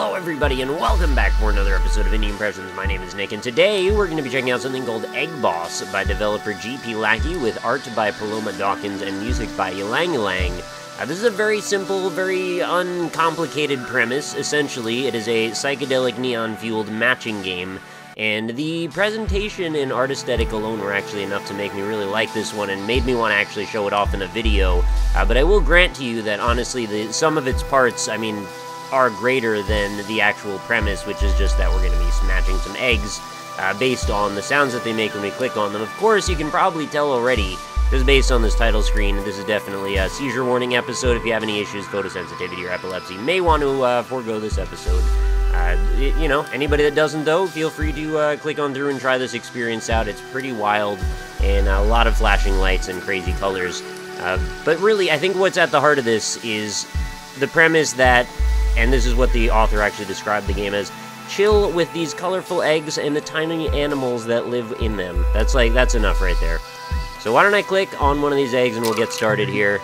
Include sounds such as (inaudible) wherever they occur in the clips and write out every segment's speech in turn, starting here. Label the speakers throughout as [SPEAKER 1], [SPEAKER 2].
[SPEAKER 1] Hello everybody and welcome back for another episode of Indie Impressions. My name is Nick and today we're going to be checking out something called Egg Boss by developer GP Lackey with art by Paloma Dawkins and music by Ylang Ylang. Uh, this is a very simple, very uncomplicated premise. Essentially, it is a psychedelic neon-fueled matching game and the presentation and art aesthetic alone were actually enough to make me really like this one and made me want to actually show it off in a video. Uh, but I will grant to you that honestly, the, some of its parts, I mean, are greater than the actual premise, which is just that we're going to be smashing some eggs uh, based on the sounds that they make when we click on them. Of course, you can probably tell already, because based on this title screen, this is definitely a seizure warning episode. If you have any issues, photosensitivity, or epilepsy, may want to uh, forego this episode. Uh, you know, anybody that doesn't, though, feel free to uh, click on through and try this experience out. It's pretty wild, and a lot of flashing lights and crazy colors. Uh, but really, I think what's at the heart of this is the premise that and this is what the author actually described the game as chill with these colorful eggs and the tiny animals that live in them. That's like, that's enough right there. So why don't I click on one of these eggs and we'll get started here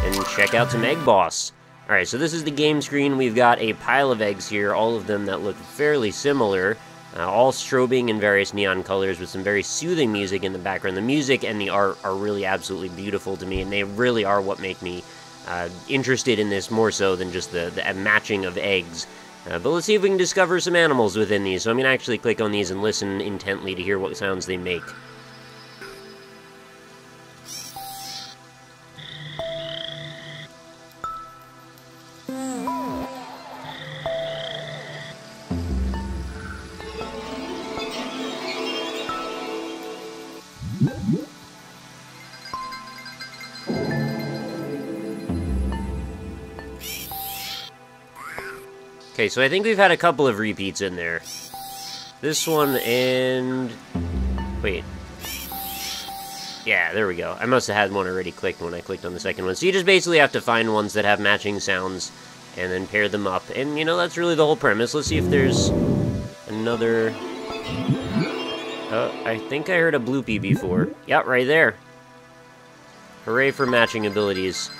[SPEAKER 1] and check out some Egg Boss. Alright, so this is the game screen. We've got a pile of eggs here, all of them that look fairly similar. Uh, all strobing in various neon colors with some very soothing music in the background. The music and the art are really absolutely beautiful to me, and they really are what make me uh, interested in this more so than just the, the matching of eggs. Uh, but let's see if we can discover some animals within these. So I'm going to actually click on these and listen intently to hear what sounds they make. Okay, so I think we've had a couple of repeats in there. This one and... Wait. Yeah, there we go. I must have had one already clicked when I clicked on the second one. So you just basically have to find ones that have matching sounds and then pair them up. And, you know, that's really the whole premise. Let's see if there's another... Oh, I think I heard a bloopy before. Yep, right there. Hooray for matching abilities.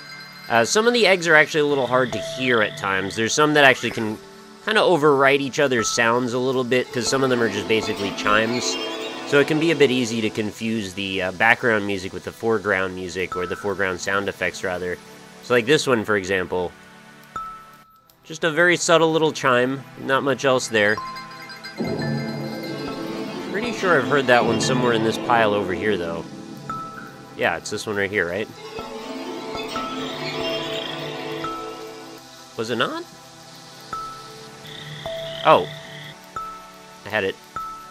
[SPEAKER 1] Uh, some of the eggs are actually a little hard to hear at times. There's some that actually can kind of overwrite each other's sounds a little bit because some of them are just basically chimes. So it can be a bit easy to confuse the uh, background music with the foreground music, or the foreground sound effects, rather. So like this one, for example. Just a very subtle little chime, not much else there. Pretty sure I've heard that one somewhere in this pile over here, though. Yeah, it's this one right here, right? Was it not? Oh. I had it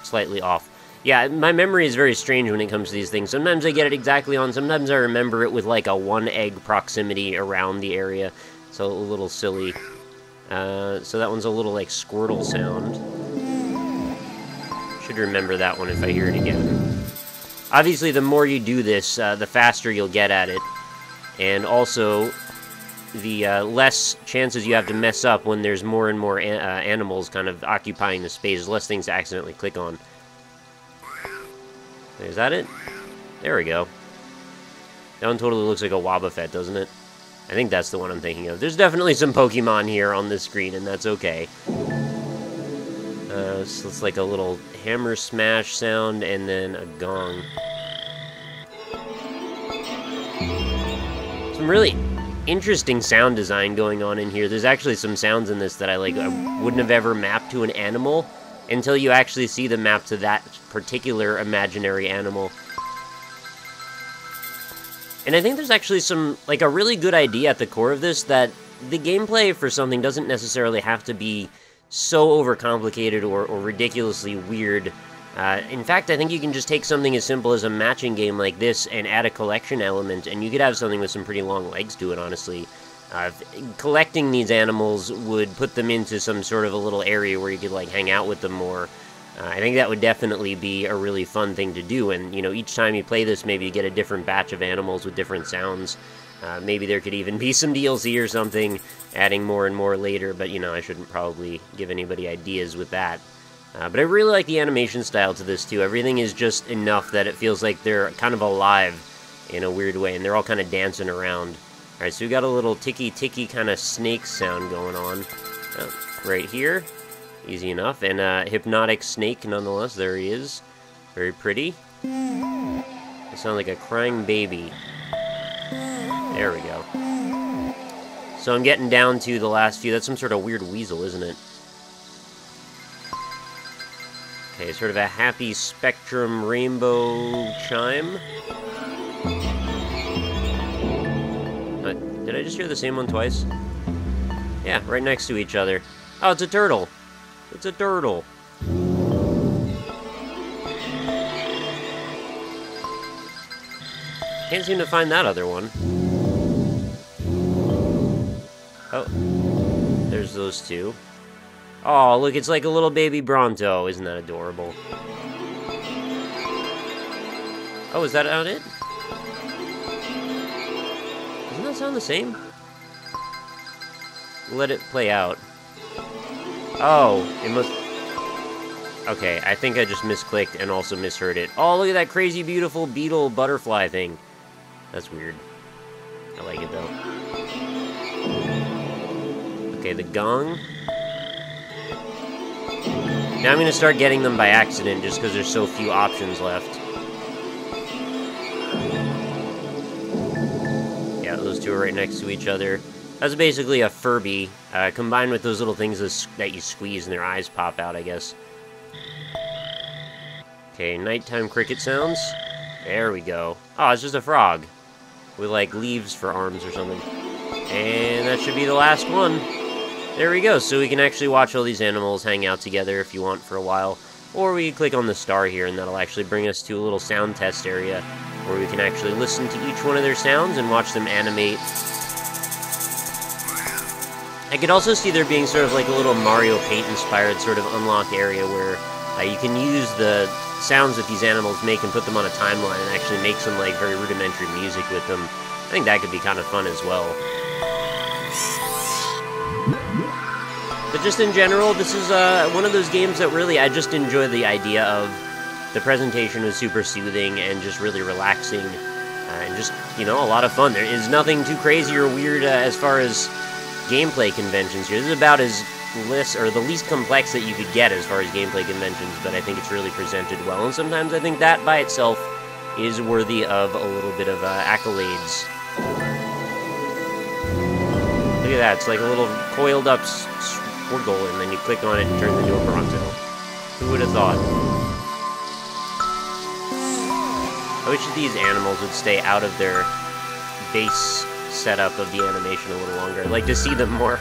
[SPEAKER 1] slightly off. Yeah, my memory is very strange when it comes to these things. Sometimes I get it exactly on, sometimes I remember it with like a one egg proximity around the area. So a little silly. Uh, so that one's a little like Squirtle sound. Should remember that one if I hear it again. Obviously, the more you do this, uh, the faster you'll get at it. And also, the uh, less chances you have to mess up when there's more and more an uh, animals kind of occupying the space, less things to accidentally click on. Is that it? There we go. That one totally looks like a Wobbuffet, doesn't it? I think that's the one I'm thinking of. There's definitely some Pokemon here on this screen, and that's okay. Uh, so it's like a little hammer smash sound, and then a gong. Some really interesting sound design going on in here. There's actually some sounds in this that I like I wouldn't have ever mapped to an animal until you actually see the map to that particular imaginary animal. And I think there's actually some, like, a really good idea at the core of this that the gameplay for something doesn't necessarily have to be so overcomplicated or, or ridiculously weird uh, in fact, I think you can just take something as simple as a matching game like this and add a collection element, and you could have something with some pretty long legs to it, honestly. Uh, collecting these animals would put them into some sort of a little area where you could, like, hang out with them more. Uh, I think that would definitely be a really fun thing to do, and, you know, each time you play this, maybe you get a different batch of animals with different sounds. Uh, maybe there could even be (laughs) some DLC or something, adding more and more later, but, you know, I shouldn't probably give anybody ideas with that. Uh, but I really like the animation style to this too. Everything is just enough that it feels like they're kind of alive in a weird way, and they're all kind of dancing around. Alright, so we got a little ticky-ticky kind of snake sound going on. Oh, right here. Easy enough. And uh, hypnotic snake, nonetheless. There he is. Very pretty. I sound like a crying baby. There we go. So I'm getting down to the last few. That's some sort of weird weasel, isn't it? Okay, sort of a happy spectrum rainbow chime. Uh, did I just hear the same one twice? Yeah, right next to each other. Oh, it's a turtle. It's a turtle. Can't seem to find that other one. Oh. There's those two. Oh, look, it's like a little baby Bronto. Isn't that adorable? Oh, is that not it? Doesn't that sound the same? Let it play out. Oh, it must... Okay, I think I just misclicked and also misheard it. Oh, look at that crazy, beautiful beetle butterfly thing. That's weird. I like it, though. Okay, the gong. Now I'm going to start getting them by accident just because there's so few options left. Yeah, those two are right next to each other. That's basically a Furby, uh, combined with those little things that you squeeze and their eyes pop out, I guess. Okay, nighttime cricket sounds. There we go. Oh, it's just a frog. With, like, leaves for arms or something. And that should be the last one. There we go, so we can actually watch all these animals hang out together if you want for a while. Or we click on the star here and that'll actually bring us to a little sound test area where we can actually listen to each one of their sounds and watch them animate. I could also see there being sort of like a little Mario Paint inspired sort of unlock area where uh, you can use the sounds that these animals make and put them on a timeline and actually make some like very rudimentary music with them. I think that could be kind of fun as well. But just in general, this is uh, one of those games that really I just enjoy the idea of. The presentation was super soothing and just really relaxing, uh, and just you know a lot of fun. There is nothing too crazy or weird uh, as far as gameplay conventions here. This is about as less or the least complex that you could get as far as gameplay conventions, but I think it's really presented well. And sometimes I think that by itself is worthy of a little bit of uh, accolades. Look at that, it's like a little coiled up Squirgle, and then you click on it and turns into a Bronto. Who would have thought? I wish these animals would stay out of their base setup of the animation a little longer. I'd like to see them more.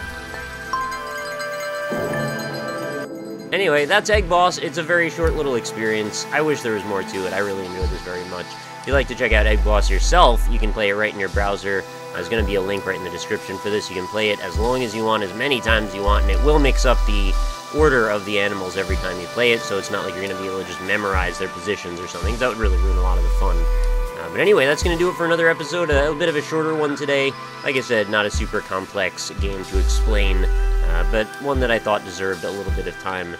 [SPEAKER 1] Anyway, that's Egg Boss. It's a very short little experience. I wish there was more to it. I really enjoyed this very much. If you'd like to check out Egg Boss yourself, you can play it right in your browser. There's going to be a link right in the description for this. You can play it as long as you want, as many times you want, and it will mix up the order of the animals every time you play it, so it's not like you're going to be able to just memorize their positions or something. That would really ruin a lot of the fun. Uh, but anyway, that's going to do it for another episode. A, a bit of a shorter one today. Like I said, not a super complex game to explain, uh, but one that I thought deserved a little bit of time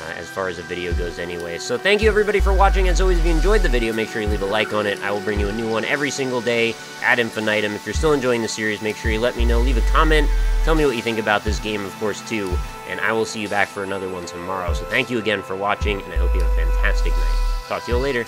[SPEAKER 1] uh, as far as a video goes anyway. So thank you everybody for watching. As always, if you enjoyed the video, make sure you leave a like on it. I will bring you a new one every single day ad infinitum. If you're still enjoying the series, make sure you let me know. Leave a comment. Tell me what you think about this game, of course, too. And I will see you back for another one tomorrow. So thank you again for watching, and I hope you have a fantastic night. Talk to you later.